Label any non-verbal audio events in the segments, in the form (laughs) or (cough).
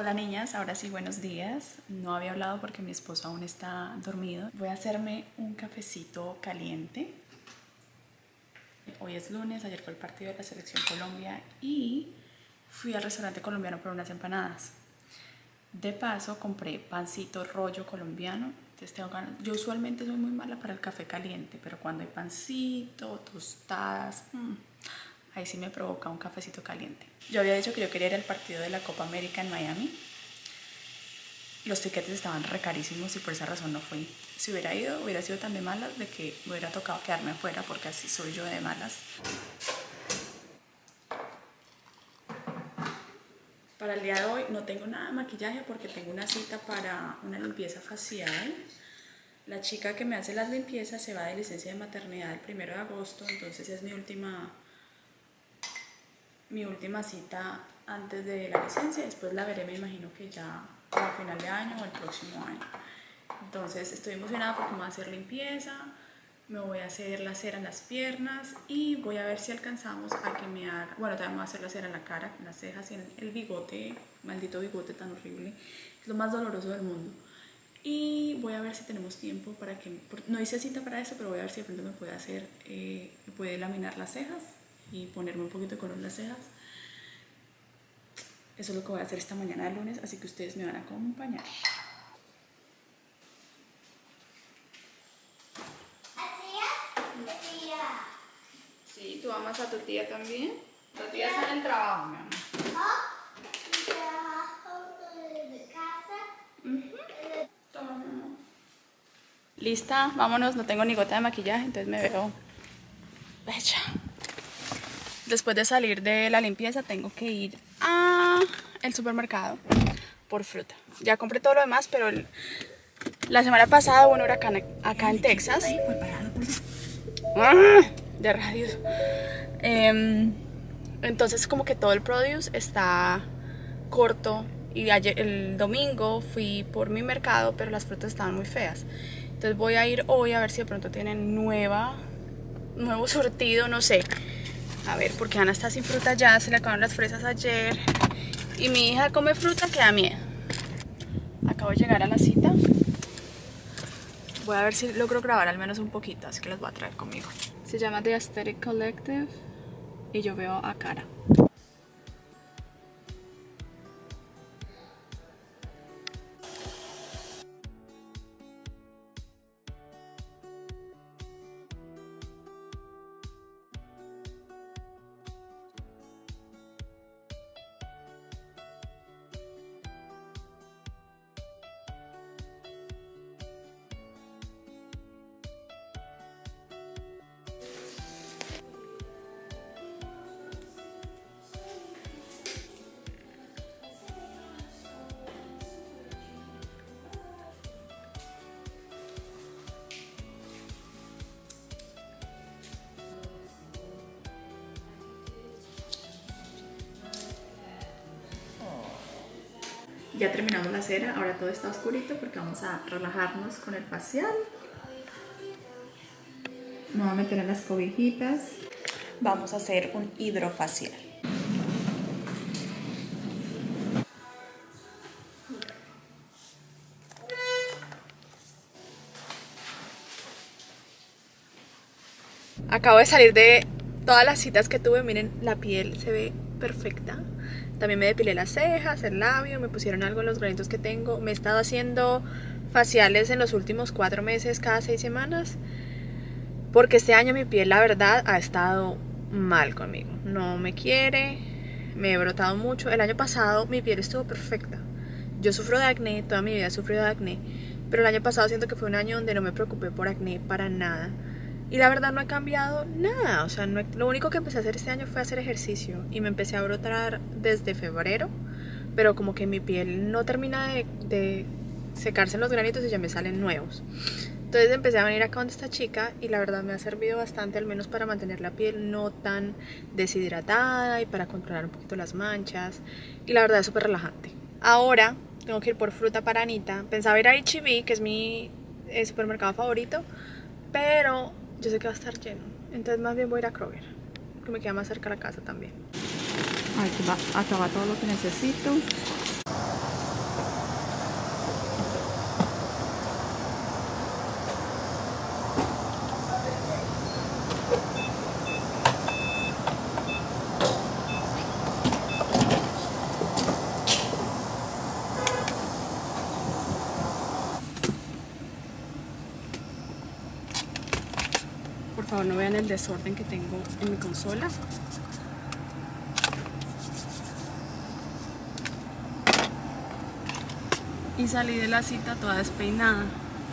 Hola niñas, ahora sí buenos días. No había hablado porque mi esposo aún está dormido. Voy a hacerme un cafecito caliente. Hoy es lunes, ayer fue el partido de la Selección Colombia y fui al restaurante colombiano por unas empanadas. De paso compré pancito rollo colombiano. Tengo. Yo usualmente soy muy mala para el café caliente, pero cuando hay pancito, tostadas, mm, ahí sí me provoca un cafecito caliente. Yo había dicho que yo quería ir al partido de la Copa América en Miami. Los tiquetes estaban recarísimos y por esa razón no fui. Si hubiera ido, hubiera sido tan de malas de que me hubiera tocado quedarme afuera porque así soy yo de malas. Para el día de hoy no tengo nada de maquillaje porque tengo una cita para una limpieza facial. La chica que me hace las limpiezas se va de licencia de maternidad el primero de agosto, entonces es mi última mi última cita antes de la licencia, después la veré, me imagino que ya a final de año o el próximo año. Entonces estoy emocionada porque me voy a hacer limpieza, me voy a hacer la cera en las piernas y voy a ver si alcanzamos a que me haga, bueno, también me voy a hacer la cera en la cara, en las cejas y en el bigote, maldito bigote tan horrible, es lo más doloroso del mundo. Y voy a ver si tenemos tiempo para que, no hice cita para eso, pero voy a ver si de pronto me puede hacer, eh, me puede laminar las cejas y ponerme un poquito de color en las cejas. Eso es lo que voy a hacer esta mañana de lunes, así que ustedes me van a acompañar. Sí, tú amas a tu tía también. Tu tía está en el trabajo, mi amor. Lista, vámonos, no tengo ni gota de maquillaje, entonces me veo bella después de salir de la limpieza tengo que ir a el supermercado por fruta. Ya compré todo lo demás, pero la semana pasada hubo un huracán acá en Texas. ¡Ah! De radios. Em, entonces como que todo el produce está corto y ayer, el domingo fui por mi mercado, pero las frutas estaban muy feas. Entonces voy a ir hoy a ver si de pronto tienen nueva, nuevo surtido, no sé. A ver, porque Ana está sin fruta ya, se le acabaron las fresas ayer. Y mi hija come fruta que da miedo. Acabo de llegar a la cita. Voy a ver si logro grabar al menos un poquito, así que los voy a traer conmigo. Se llama The Aesthetic Collective y yo veo a Cara. Ya terminamos la cera, ahora todo está oscurito porque vamos a relajarnos con el facial. Me voy a meter en las cobijitas. Vamos a hacer un hidrofacial. Acabo de salir de todas las citas que tuve. Miren, la piel se ve perfecta. También me depilé las cejas, el labio, me pusieron algo en los granitos que tengo. Me he estado haciendo faciales en los últimos cuatro meses, cada seis semanas. Porque este año mi piel, la verdad, ha estado mal conmigo. No me quiere, me he brotado mucho. El año pasado mi piel estuvo perfecta. Yo sufro de acné, toda mi vida he sufrido de acné. Pero el año pasado siento que fue un año donde no me preocupé por acné para nada. Y la verdad no he cambiado nada, o sea, lo único que empecé a hacer este año fue hacer ejercicio y me empecé a brotar desde febrero, pero como que mi piel no termina de, secarse los granitos y ya me salen nuevos. Entonces empecé a venir acá donde esta chica y la verdad me ha servido bastante, al menos para mantener la piel no tan deshidratada y para controlar un poquito las manchas. Y la verdad es súper relajante. Ahora tengo que ir por fruta para Anita. Pensaba ir a H&B, que es mi eh, supermercado favorito, pero yo sé que va a estar lleno. Entonces más bien voy a ir a Kroger, que me queda más cerca de la casa también. aquí va, acá va todo lo que necesito. Por favor no vean el desorden que tengo en mi consola. Y salí de la cita toda despeinada.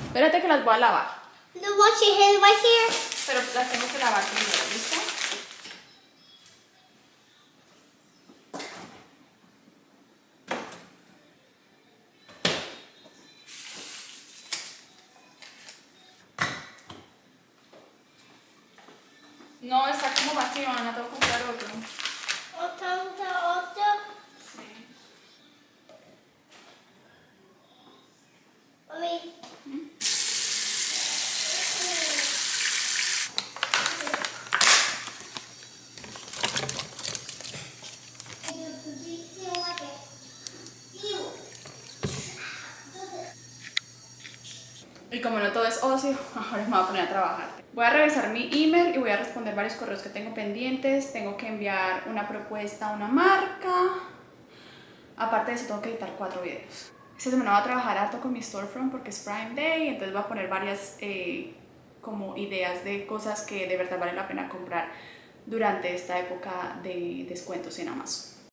Espérate que las voy a lavar. The washing hand right here. Pero las tengo que lavar primero, ¿listo? No, está como vacío, Ana, tengo que comprar otro. Otro, otro, otro. Sí. Mami. Y como no todo es ocio, (laughs) ahora me voy a poner a trabajar. Voy a revisar mi email y voy a responder varios correos que tengo pendientes. Tengo que enviar una propuesta a una marca. Aparte de eso, tengo que editar cuatro videos. Esta semana voy a trabajar harto con mi storefront porque es Prime Day, entonces voy a poner varias eh, como ideas de cosas que de verdad vale la pena comprar durante esta época de descuentos en Amazon.